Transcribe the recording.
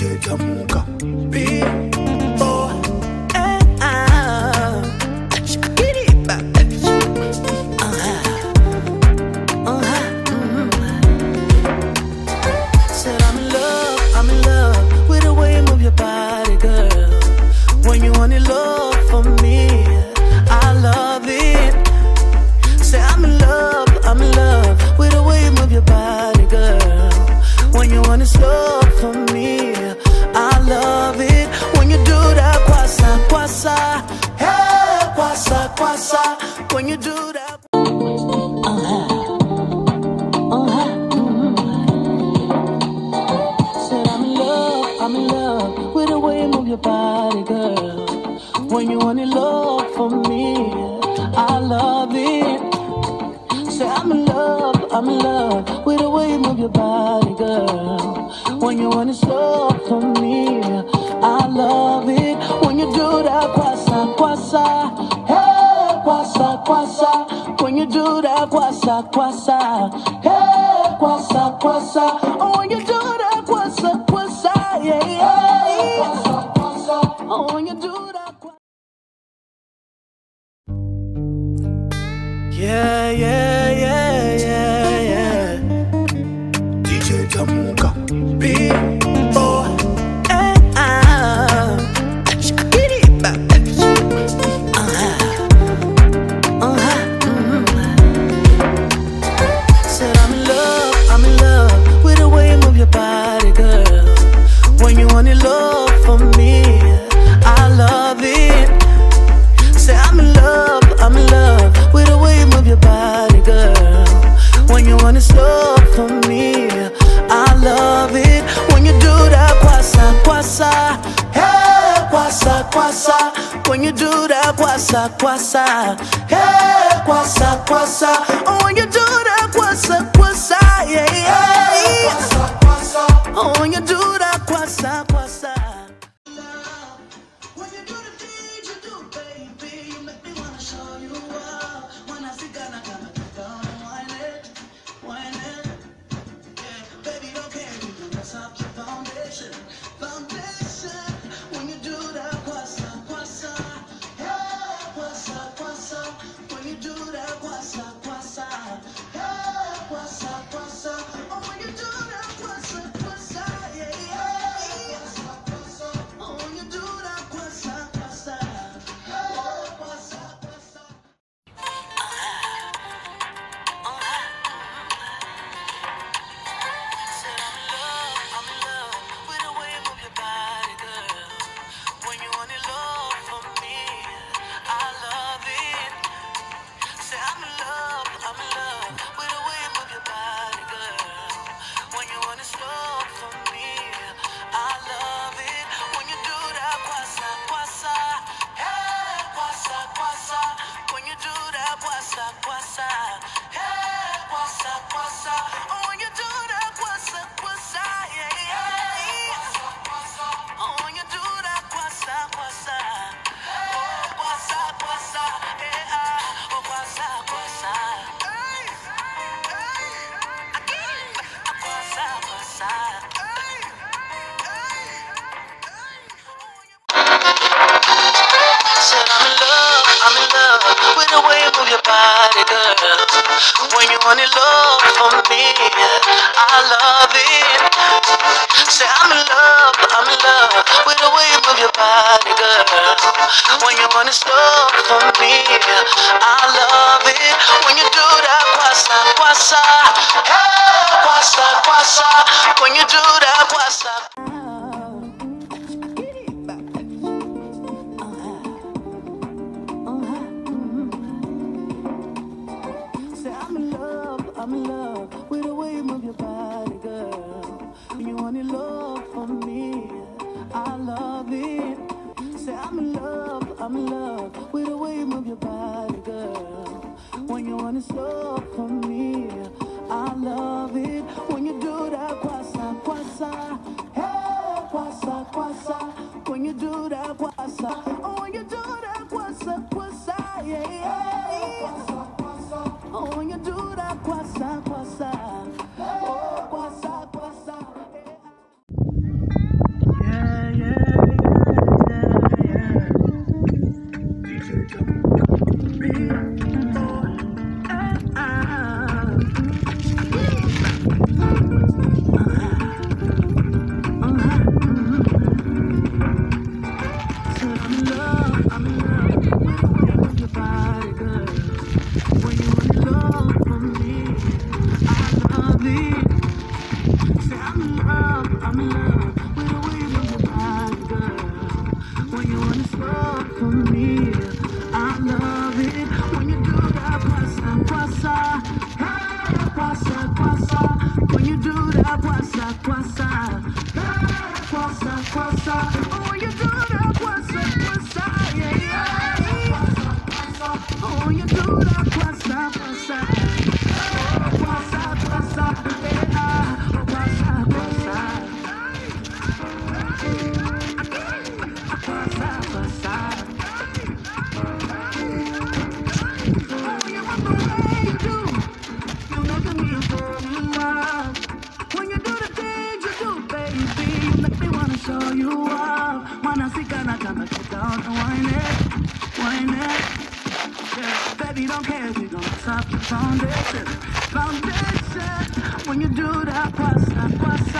DJ Jamuka. Be when you do that. Uh-huh. i'm in love i'm in love with a way move Your body, girl. When you want it, love for me, I love it. Say I'm in love, I'm in love with the way you move your body, girl. When you want it, love for me, I love. it. kwasa kwasa. Hey, kwasa kwasa. Oh, you do that kwasa kwasa, yeah. yeah. when you do that kwasa kwasa, hey kwasa kwasa. Oh, when you do that kwasa kwasa, yeah yeah. Hey, kwasa kwasa. Oh, when you do that kwasa kwasa. When you want your love from me, I love it. Say I'm in love, I'm in love with the way you move your body, girl. When you want to stop for me, I love it. When you do that, kwasa, kwasa, hey, kwasa, kwasa. When you do that, kwasa. I'm in love with the way you move your body, girl. You only love for me. I love it. Say I'm in love, I'm in love with the way you move your body, girl. When you want it slow for me, I love it. When you do that kwasa, kwasa, hey, kwasa, kwasa. When you do that kwasa. When you do that kwasa, kwasa. Ah, kwasa, kwasa. Oh, when you do baby, you make me wanna show you down and whine it, whine it. Baby, don't care if you don't stop the foundation, foundation. When you do that, pasta,